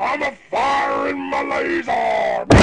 I'm a fire in my laser!